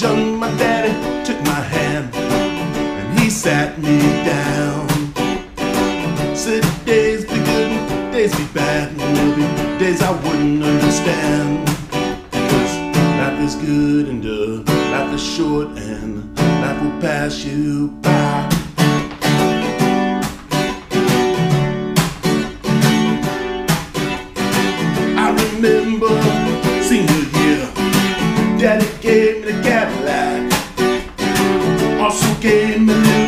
young, my daddy took my hand and he sat me down. Said days be good, days be bad, and there'll be days I wouldn't understand. Because life is good and uh, life is short and life will pass you by. game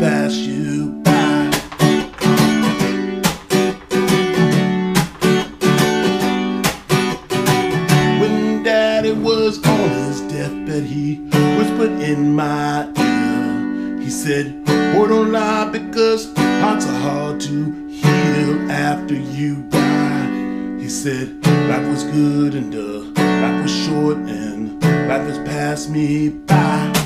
pass you by. When Daddy was on his deathbed, he whispered in my ear. He said, Boy, don't lie because hearts are hard to heal after you die. He said, Life was good and uh, life was short and life has passed me by.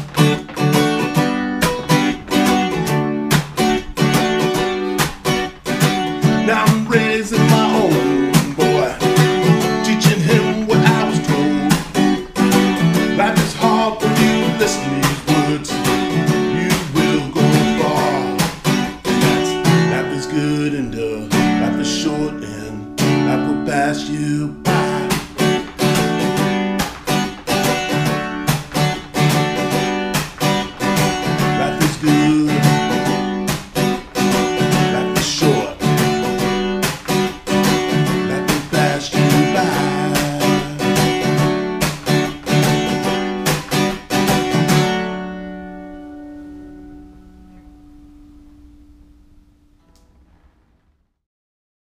you.